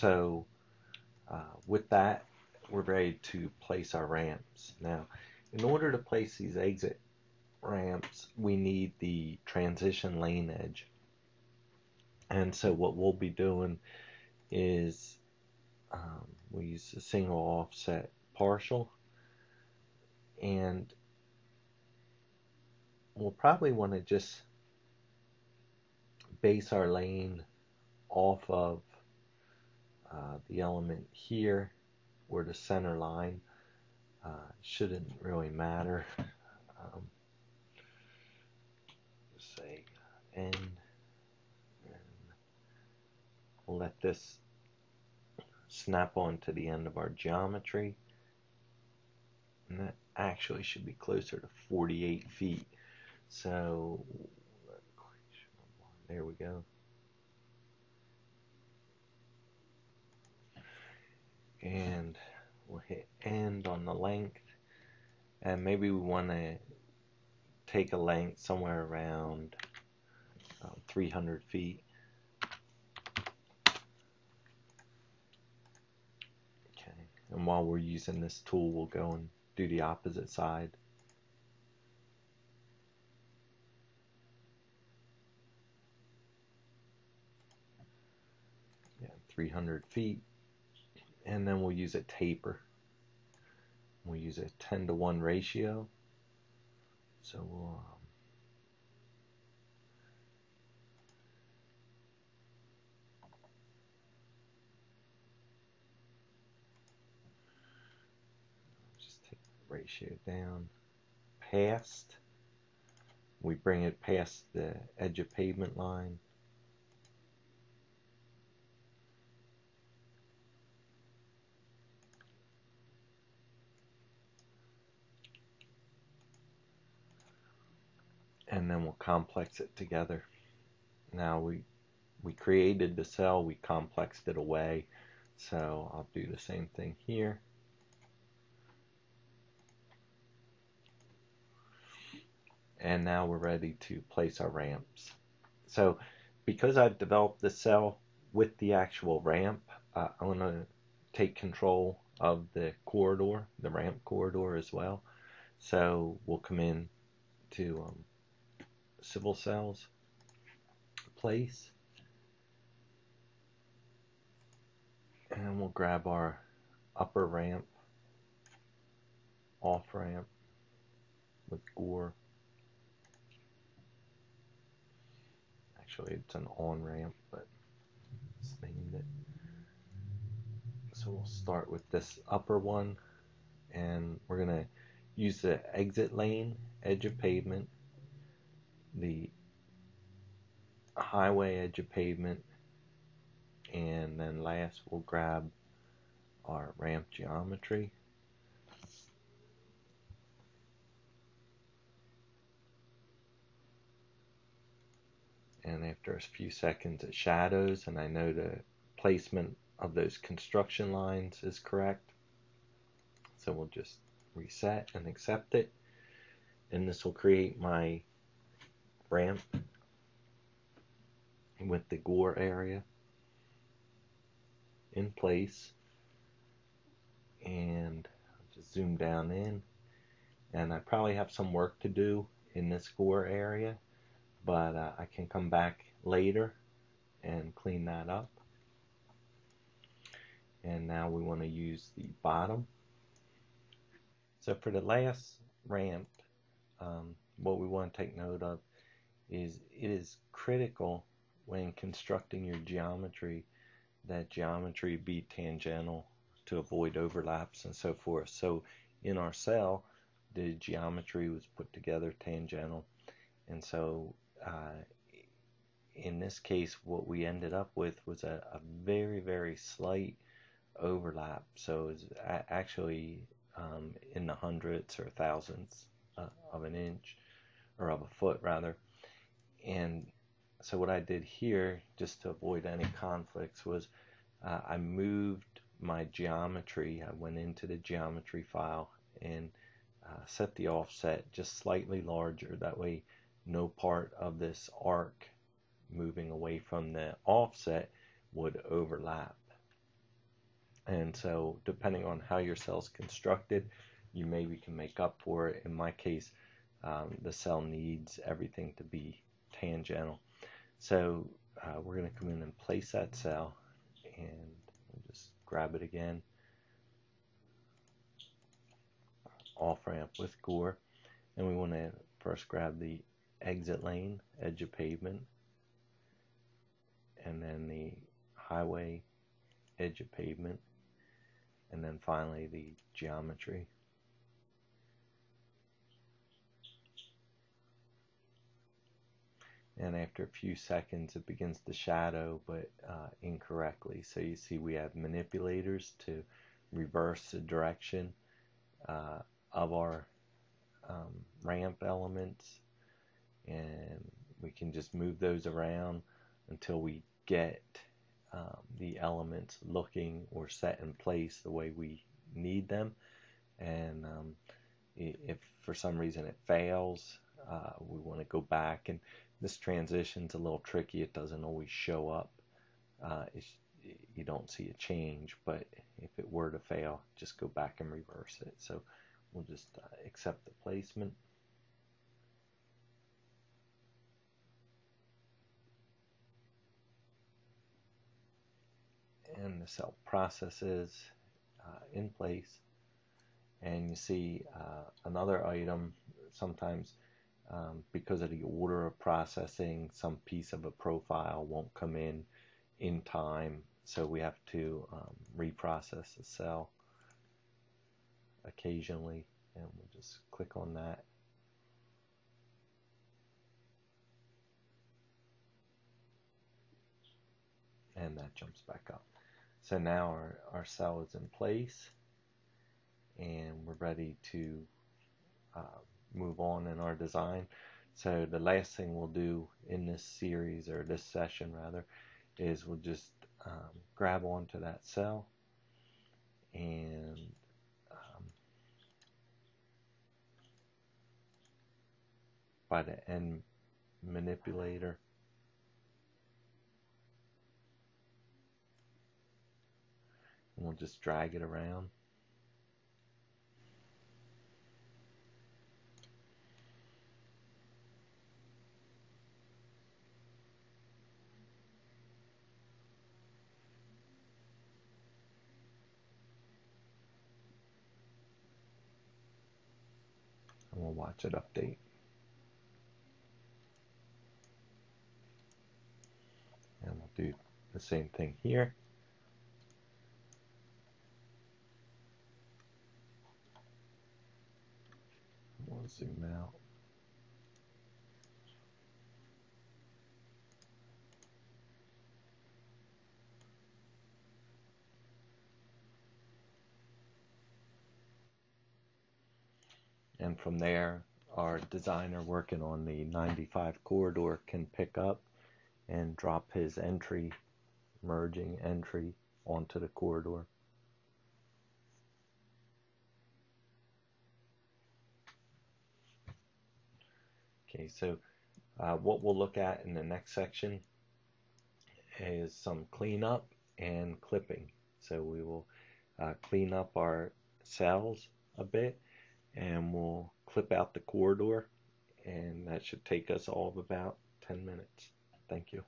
so uh, with that, we're ready to place our ramps. Now, in order to place these exit ramps, we need the transition lane edge. And so what we'll be doing is um, we use a single offset partial and we'll probably want to just base our lane off of uh, the element here or the center line uh, shouldn't really matter. Um, say N and we'll let this snap on to the end of our geometry. And that actually should be closer to 48 feet. So there we go and we'll hit end on the length. And maybe we want to take a length somewhere around uh, 300 feet. Okay and while we're using this tool we'll go and do the opposite side. Yeah 300 feet and then we'll use a taper. We'll use a 10 to 1 ratio. So we'll um, just take the ratio down past. We bring it past the edge of pavement line. And then we'll complex it together. Now we we created the cell, we complexed it away, so I'll do the same thing here. And now we're ready to place our ramps. So because I've developed the cell with the actual ramp, uh, I'm going to take control of the corridor, the ramp corridor as well. So we'll come in to um, civil cells place. And we'll grab our upper ramp, off ramp with gore. Actually, it's an on ramp, but it's named it. So we'll start with this upper one, and we're going to use the exit lane, edge of pavement, the highway edge of pavement. And then last we'll grab our ramp geometry. And after a few seconds it shadows and I know the placement of those construction lines is correct. So we'll just reset and accept it. And this will create my ramp with the gore area in place. And just zoom down in. And I probably have some work to do in this gore area but uh, I can come back later and clean that up. And now we want to use the bottom. So for the last ramp um, what we want to take note of is it is critical when constructing your geometry that geometry be tangential to avoid overlaps and so forth. So in our cell, the geometry was put together tangential. And so uh, in this case, what we ended up with was a, a very, very slight overlap. So it's actually um, in the hundredths or thousands uh, of an inch, or of a foot rather and so what I did here just to avoid any conflicts was uh, I moved my geometry. I went into the geometry file and uh, set the offset just slightly larger. That way no part of this arc moving away from the offset would overlap. And so depending on how your cell is constructed, you maybe can make up for it. In my case, um, the cell needs everything to be tangential. So uh, we're going to come in and place that cell and we'll just grab it again. Off ramp with Gore. And we want to first grab the exit lane, edge of pavement, and then the highway, edge of pavement, and then finally the geometry. And after a few seconds it begins to shadow but uh, incorrectly. So you see we have manipulators to reverse the direction uh, of our um, ramp elements and we can just move those around until we get um, the elements looking or set in place the way we need them. And um, if for some reason it fails uh, we want to go back and this transition's a little tricky. It doesn't always show up. Uh, you don't see a change, but if it were to fail, just go back and reverse it. So we'll just uh, accept the placement. And the cell processes uh, in place. And you see uh, another item sometimes um, because of the order of processing, some piece of a profile won't come in in time, so we have to um, reprocess the cell occasionally, and we'll just click on that. And that jumps back up. So now our, our cell is in place, and we're ready to uh, move on in our design. So the last thing we'll do in this series, or this session rather, is we'll just um, grab onto that cell and um, by the end manipulator and we'll just drag it around and we'll watch it update. And we'll do the same thing here. We'll zoom out. And from there our designer working on the 95 corridor can pick up and drop his entry merging entry onto the corridor. Okay so uh, what we'll look at in the next section is some cleanup and clipping. So we will uh, clean up our cells a bit and we'll clip out the corridor and that should take us all of about 10 minutes. Thank you.